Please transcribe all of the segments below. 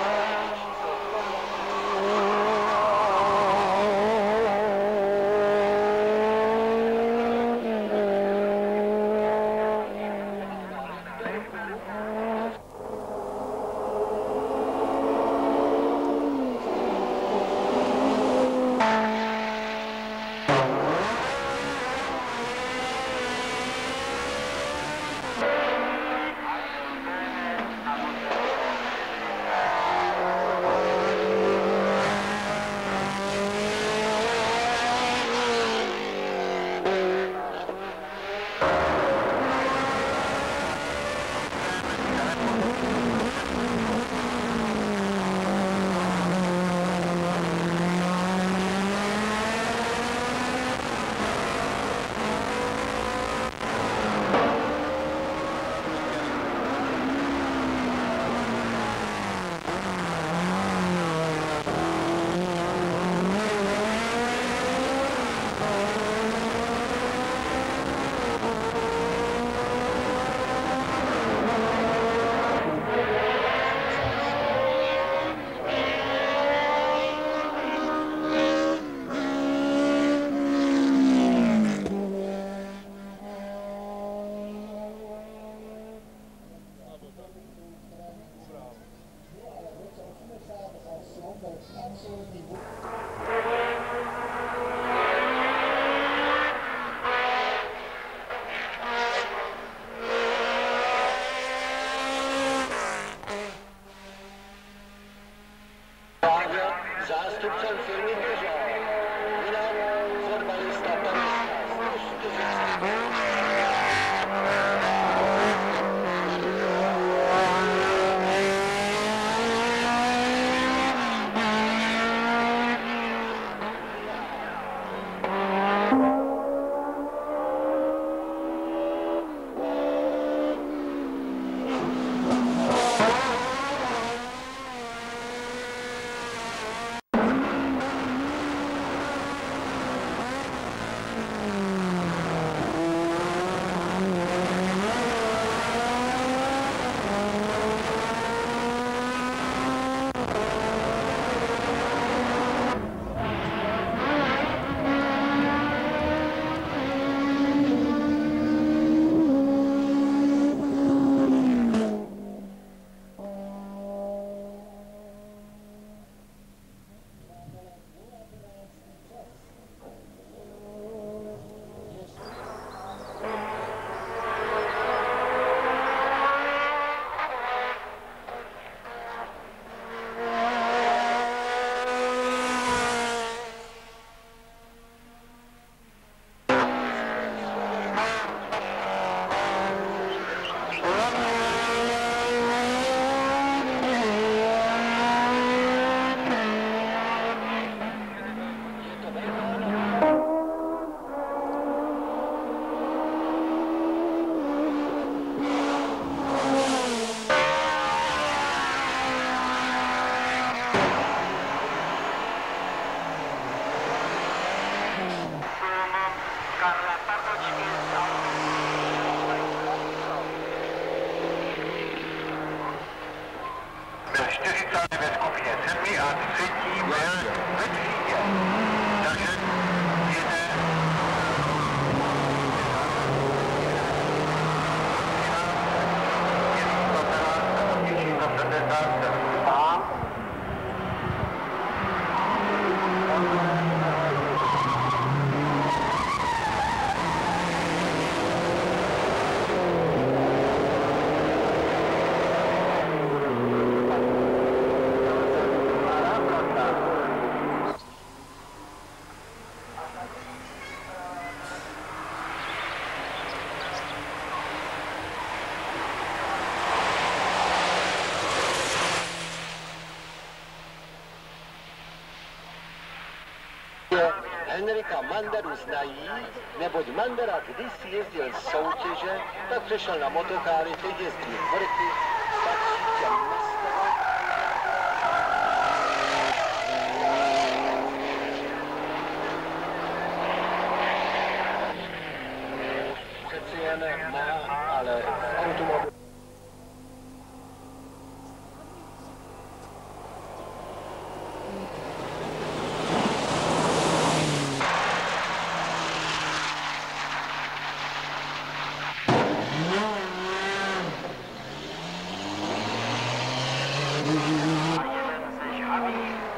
Oh. Yeah. Henrika Manderu znají, neboť Mandera kdysi jezdil soutěže, tak přešel na motokáry, teď jezdí vrchy,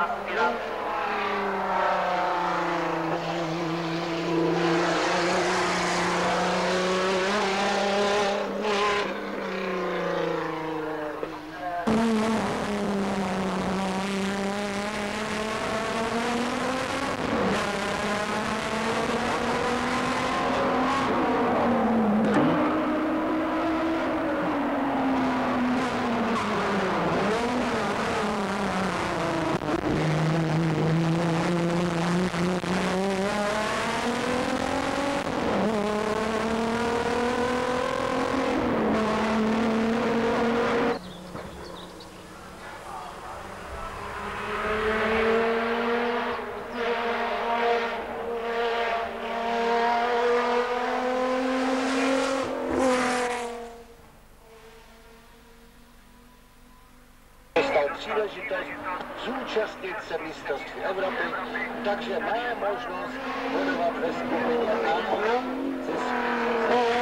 partidazo. Příležitost zúčastnit se mistrovství Evropy, takže má možnost bodovat ve skupině A. Se